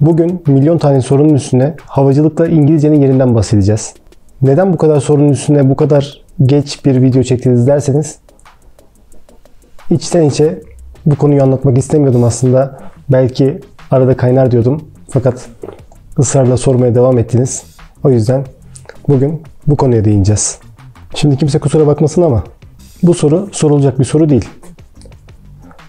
Bugün milyon tane sorunun üstüne havacılıkla İngilizcenin yerinden bahsedeceğiz. Neden bu kadar sorunun üstüne bu kadar geç bir video çektiniz derseniz içten içe bu konuyu anlatmak istemiyordum aslında. Belki arada kaynar diyordum. Fakat ısrarla sormaya devam ettiniz. O yüzden bugün bu konuya değineceğiz. Şimdi kimse kusura bakmasın ama bu soru sorulacak bir soru değil.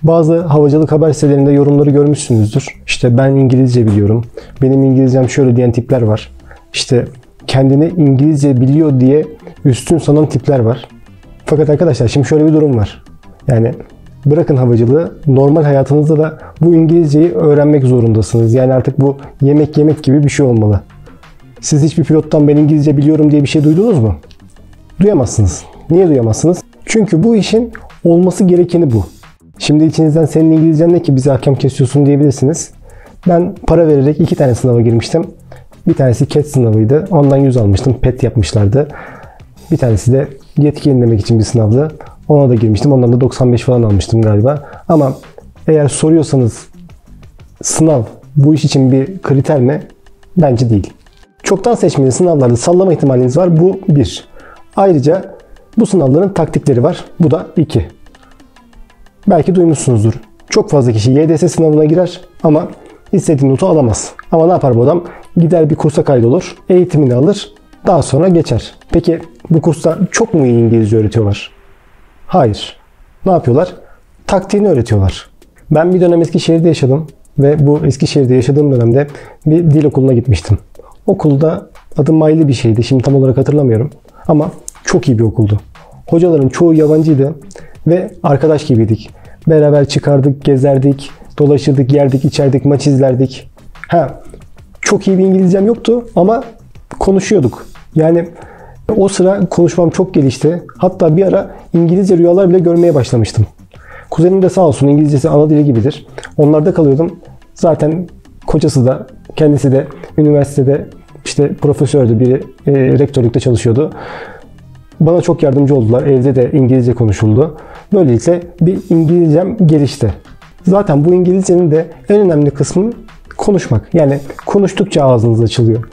Bazı havacılık haber sitelerinde yorumları görmüşsünüzdür. İşte ben İngilizce biliyorum. Benim İngilizcem şöyle diyen tipler var. İşte kendini İngilizce biliyor diye üstün sanan tipler var. Fakat arkadaşlar şimdi şöyle bir durum var. Yani bırakın havacılığı normal hayatınızda da bu İngilizceyi öğrenmek zorundasınız. Yani artık bu yemek yemek gibi bir şey olmalı. Siz hiçbir pilottan ben İngilizce biliyorum diye bir şey duydunuz mu? Duyamazsınız. Niye duyamazsınız? Çünkü bu işin olması gerekeni bu. Şimdi içinizden senin İngilizcen ne ki bize hakem kesiyorsun diyebilirsiniz. Ben para vererek iki tane sınava girmiştim. Bir tanesi CAT sınavıydı. Ondan 100 almıştım. PET yapmışlardı. Bir tanesi de yetki yenilemek için bir sınavdı. Ona da girmiştim. Ondan da 95 falan almıştım galiba. Ama eğer soruyorsanız sınav bu iş için bir kriter mi? Bence değil. Çoktan seçmeli sınavlarda sallama ihtimaliniz var. Bu bir. Ayrıca bu sınavların taktikleri var. Bu da iki. Belki duymuşsunuzdur. Çok fazla kişi YDS sınavına girer ama istediği notu alamaz. Ama ne yapar bu adam? Gider bir kursa kaydolur, eğitimini alır, daha sonra geçer. Peki bu kursta çok mu iyi İngilizce öğretiyorlar? Hayır. Ne yapıyorlar? Taktiğini öğretiyorlar. Ben bir dönem Eskişehir'de yaşadım ve bu Eskişehir'de yaşadığım dönemde bir dil okuluna gitmiştim. Okulda adı Maylı bir şeydi. Şimdi tam olarak hatırlamıyorum. Ama çok iyi bir okuldu. Hocaların çoğu yabancıydı ve arkadaş gibiydik. Beraber çıkardık, gezerdik, dolaşırdık, yerdik, içerdik, maç izlerdik. Ha, çok iyi bir İngilizcem yoktu ama konuşuyorduk. Yani o sıra konuşmam çok gelişti. Hatta bir ara İngilizce rüyalar bile görmeye başlamıştım. Kuzenim de sağ olsun İngilizcesi ana dili gibidir. Onlarda kalıyordum. Zaten kocası da kendisi de üniversitede işte profesördü biri e, rektörlükte çalışıyordu. Bana çok yardımcı oldular. Evde de İngilizce konuşuldu. Böylelikle bir İngilizcem gelişti. Zaten bu İngilizcenin de en önemli kısmı konuşmak. Yani konuştukça ağzınız açılıyor.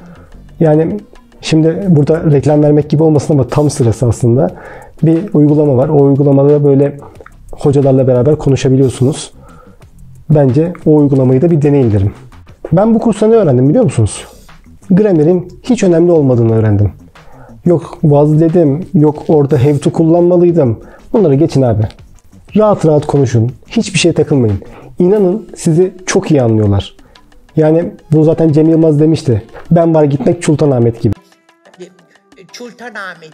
Yani şimdi burada reklam vermek gibi olmasın ama tam sırası aslında. Bir uygulama var. O uygulamada böyle hocalarla beraber konuşabiliyorsunuz. Bence o uygulamayı da bir deneyin derim. Ben bu kursta ne öğrendim biliyor musunuz? Gramer'in hiç önemli olmadığını öğrendim. Yok was dedim, yok orada have to kullanmalıydım. Bunları geçin abi. Rahat rahat konuşun. Hiçbir şeye takılmayın. İnanın sizi çok iyi anlıyorlar. Yani bunu zaten Cem Yılmaz demişti. Ben var gitmek Sultanahmet gibi. Sultanahmet.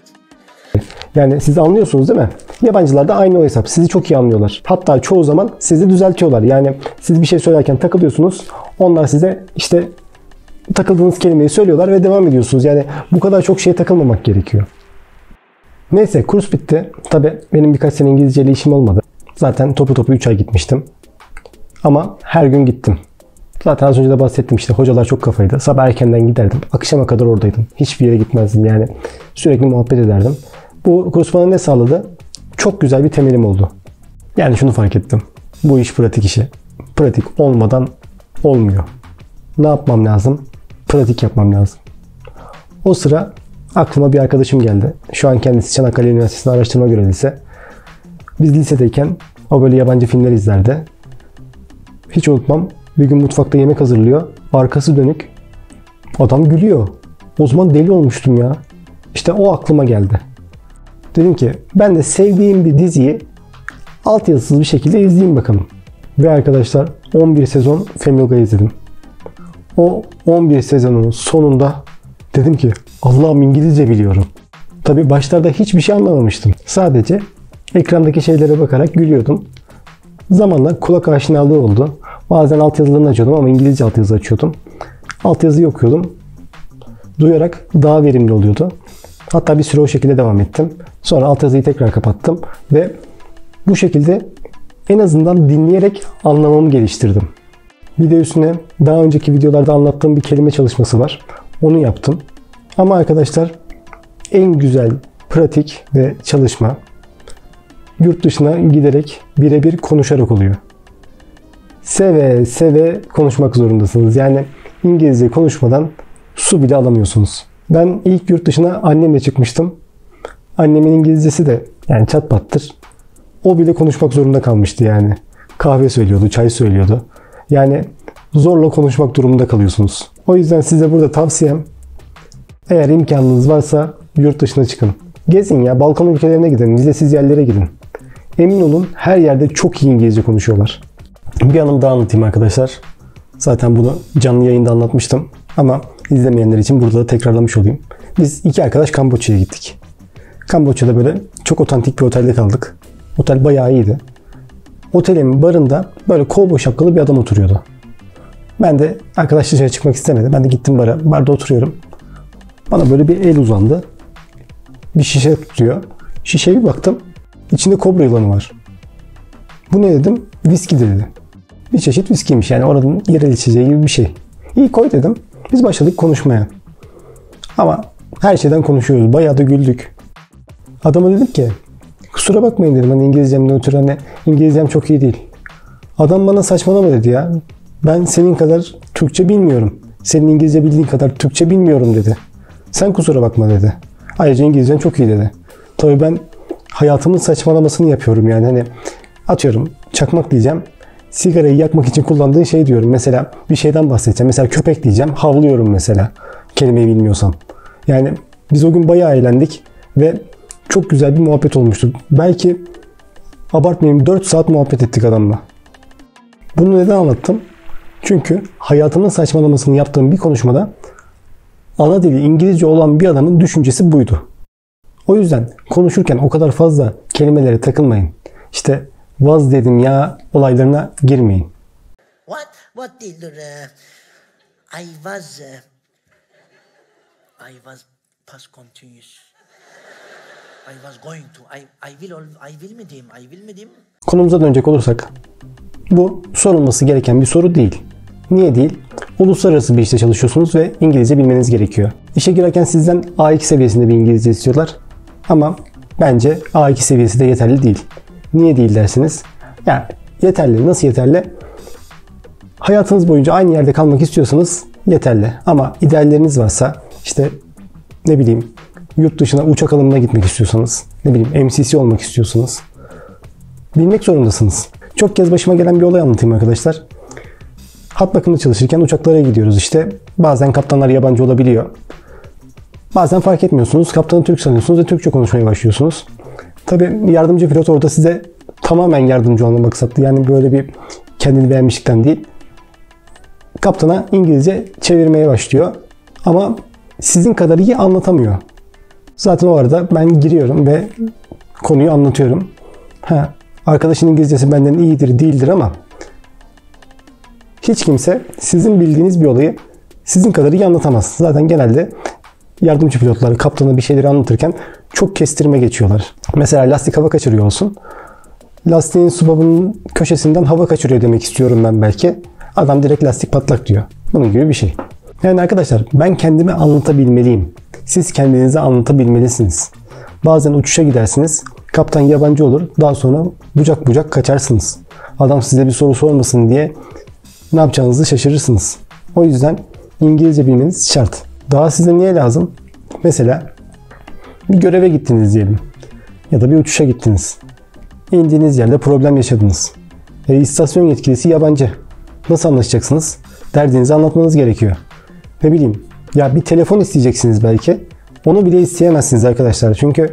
Yani siz anlıyorsunuz değil mi? Yabancılar da aynı o hesap. Sizi çok iyi anlıyorlar. Hatta çoğu zaman sizi düzeltiyorlar. Yani siz bir şey söylerken takılıyorsunuz. Onlar size işte takıldığınız kelimeyi söylüyorlar ve devam ediyorsunuz. Yani bu kadar çok şeye takılmamak gerekiyor. Neyse kurs bitti. Tabi benim birkaç sene İngilizce işim olmadı. Zaten topu topu 3 ay gitmiştim. Ama her gün gittim. Zaten az önce de bahsettim işte hocalar çok kafaydı. Sabah erkenden giderdim. Akşama kadar oradaydım. Hiçbir yere gitmezdim yani. Sürekli muhabbet ederdim. Bu kurs bana ne sağladı? Çok güzel bir temelim oldu. Yani şunu fark ettim. Bu iş pratik işi. Pratik olmadan olmuyor. Ne yapmam lazım? Pratik yapmam lazım. O sıra aklıma bir arkadaşım geldi. Şu an kendisi Çanakkale Üniversitesi'nde araştırma görevlisi. Biz lisedeyken o böyle yabancı filmler izlerdi. Hiç unutmam. Bir gün mutfakta yemek hazırlıyor. Arkası dönük. Adam gülüyor. O zaman deli olmuştum ya. İşte o aklıma geldi. Dedim ki ben de sevdiğim bir diziyi altyazısız bir şekilde izleyeyim bakalım. Ve arkadaşlar 11 sezon Family Guy izledim. O 11 sezonun sonunda dedim ki Allah'ım İngilizce biliyorum. Tabi başlarda hiçbir şey anlamamıştım. Sadece ekrandaki şeylere bakarak gülüyordum. Zamanla kulak aşinalığı oldu. Bazen altyazılarını açıyordum ama İngilizce altyazı açıyordum. Altyazıyı okuyordum. Duyarak daha verimli oluyordu. Hatta bir süre o şekilde devam ettim. Sonra altyazıyı tekrar kapattım ve bu şekilde en azından dinleyerek anlamamı geliştirdim. Bir de üstüne daha önceki videolarda anlattığım bir kelime çalışması var. Onu yaptım. Ama arkadaşlar en güzel pratik ve çalışma yurt dışına giderek birebir konuşarak oluyor. Seve seve konuşmak zorundasınız. Yani İngilizce konuşmadan su bile alamıyorsunuz. Ben ilk yurt dışına annemle çıkmıştım. Annemin İngilizcesi de yani çat pattır. O bile konuşmak zorunda kalmıştı yani. Kahve söylüyordu, çay söylüyordu. Yani zorla konuşmak durumunda kalıyorsunuz. O yüzden size burada tavsiyem eğer imkanınız varsa yurt dışına çıkın. Gezin ya Balkan ülkelerine gidin, vizesiz yerlere gidin. Emin olun her yerde çok iyi İngilizce konuşuyorlar. Bir anım daha anlatayım arkadaşlar. Zaten bunu canlı yayında anlatmıştım. Ama izlemeyenler için burada da tekrarlamış olayım. Biz iki arkadaş Kamboçya'ya gittik. Kamboçya'da böyle çok otantik bir otelde kaldık. Otel bayağı iyiydi. Otelin barında böyle kovboy şapkalı bir adam oturuyordu. Ben de arkadaş dışarı çıkmak istemedi. Ben de gittim bara. Barda oturuyorum. Bana böyle bir el uzandı. Bir şişe tutuyor. Şişeye bir baktım. İçinde kobra yılanı var. Bu ne dedim? Viski dedi. Bir çeşit viskiymiş yani oranın yerel içeceği gibi bir şey. İyi koy dedim. Biz başladık konuşmaya. Ama her şeyden konuşuyoruz. Bayağı da güldük. Adama dedim ki kusura bakmayın dedim hani İngilizcemden ötürü hani İngilizcem çok iyi değil. Adam bana saçmalama dedi ya. Ben senin kadar Türkçe bilmiyorum. Senin İngilizce bildiğin kadar Türkçe bilmiyorum dedi. Sen kusura bakma dedi. Ayrıca İngilizcen çok iyi dedi. Tabii ben hayatımın saçmalamasını yapıyorum yani hani atıyorum çakmak diyeceğim. Sigarayı yakmak için kullandığın şey diyorum. Mesela bir şeyden bahsedeceğim. Mesela köpek diyeceğim. Havlıyorum mesela. Kelimeyi bilmiyorsam. Yani biz o gün bayağı eğlendik ve çok güzel bir muhabbet olmuştu. Belki abartmayayım 4 saat muhabbet ettik adamla. Bunu neden anlattım? Çünkü hayatımın saçmalamasını yaptığım bir konuşmada ana dili İngilizce olan bir adamın düşüncesi buydu. O yüzden konuşurken o kadar fazla kelimelere takılmayın. İşte vaz dedim ya olaylarına girmeyin. What? What did uh, I was uh, I was past continuous. I was going to. I I will I will mi diyeyim? I will mi diyeyim? Konumuza dönecek olursak bu sorulması gereken bir soru değil. Niye değil? Uluslararası bir işte çalışıyorsunuz ve İngilizce bilmeniz gerekiyor. İşe girerken sizden A2 seviyesinde bir İngilizce istiyorlar. Ama bence A2 seviyesi de yeterli değil. Niye değil dersiniz? Yani yeterli. Nasıl yeterli? Hayatınız boyunca aynı yerde kalmak istiyorsanız yeterli. Ama idealleriniz varsa işte ne bileyim yurt dışına uçak alımına gitmek istiyorsanız, ne bileyim MCC olmak istiyorsanız bilmek zorundasınız. Çok kez başıma gelen bir olay anlatayım arkadaşlar. Hat bakımda çalışırken uçaklara gidiyoruz işte. Bazen kaptanlar yabancı olabiliyor. Bazen fark etmiyorsunuz. Kaptanı Türk sanıyorsunuz ve Türkçe konuşmaya başlıyorsunuz. Tabi yardımcı pilot orada size tamamen yardımcı olma maksatlı. Yani böyle bir kendini beğenmişlikten değil. Kaptana İngilizce çevirmeye başlıyor. Ama sizin kadar iyi anlatamıyor. Zaten o arada ben giriyorum ve konuyu anlatıyorum. Ha, arkadaşın İngilizcesi benden iyidir değildir ama hiç kimse sizin bildiğiniz bir olayı sizin kadar iyi anlatamaz. Zaten genelde yardımcı pilotlar kaptana bir şeyleri anlatırken çok kestirme geçiyorlar. Mesela lastik hava kaçırıyor olsun. Lastiğin subabının köşesinden hava kaçırıyor demek istiyorum ben belki. Adam direkt lastik patlak diyor. Bunun gibi bir şey. Yani arkadaşlar ben kendimi anlatabilmeliyim. Siz kendinizi anlatabilmelisiniz. Bazen uçuşa gidersiniz. Kaptan yabancı olur. Daha sonra bucak bucak kaçarsınız. Adam size bir soru sormasın diye ne yapacağınızı şaşırırsınız. O yüzden İngilizce bilmeniz şart. Daha size niye lazım? Mesela bir göreve gittiniz diyelim. Ya da bir uçuşa gittiniz. İndiğiniz yerde problem yaşadınız. E, istasyon yetkilisi yabancı. Nasıl anlaşacaksınız? Derdinizi anlatmanız gerekiyor. Ne bileyim ya bir telefon isteyeceksiniz belki. Onu bile isteyemezsiniz arkadaşlar. Çünkü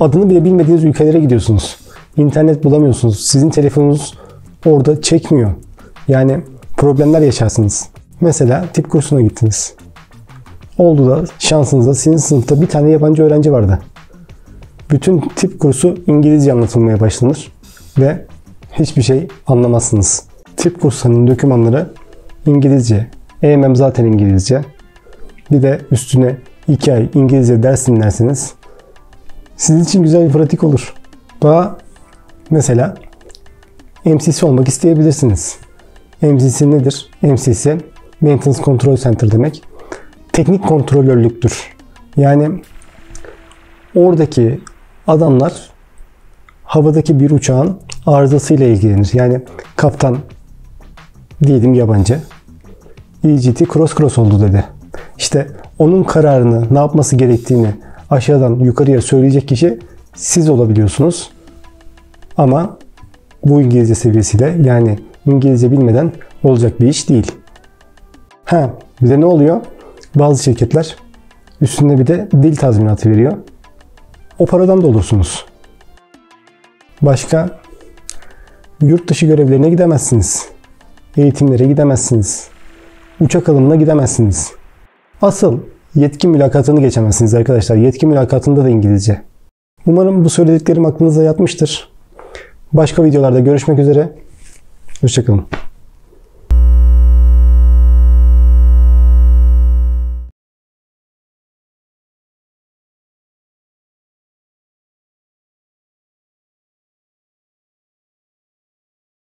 adını bile bilmediğiniz ülkelere gidiyorsunuz. İnternet bulamıyorsunuz. Sizin telefonunuz orada çekmiyor. Yani problemler yaşarsınız. Mesela tip kursuna gittiniz. Oldu da şansınıza sizin sınıfta bir tane yabancı öğrenci vardı. Bütün tip kursu İngilizce anlatılmaya başlanır ve hiçbir şey anlamazsınız. Tip kurslarının dokümanları İngilizce. EMM zaten İngilizce. Bir de üstüne 2 ay İngilizce ders dinlerseniz sizin için güzel bir pratik olur. Daha mesela MCC olmak isteyebilirsiniz. MCC nedir? MCC Maintenance Control Center demek. Teknik kontrolörlüktür. Yani oradaki adamlar havadaki bir uçağın arızasıyla ilgilenir. Yani kaptan diyelim yabancı. EGT cross cross oldu dedi. İşte onun kararını, ne yapması gerektiğini aşağıdan yukarıya söyleyecek kişi siz olabiliyorsunuz. Ama bu İngilizce seviyesiyle yani İngilizce bilmeden olacak bir iş değil. Ha, bir de ne oluyor? Bazı şirketler üstünde bir de dil tazminatı veriyor. O paradan da olursunuz. Başka yurt dışı görevlerine gidemezsiniz. Eğitimlere gidemezsiniz. Uçak alımına gidemezsiniz. Asıl yetki mülakatını geçemezsiniz arkadaşlar. Yetki mülakatında da İngilizce. Umarım bu söylediklerim aklınıza yatmıştır. Başka videolarda görüşmek üzere. Hoşçakalın.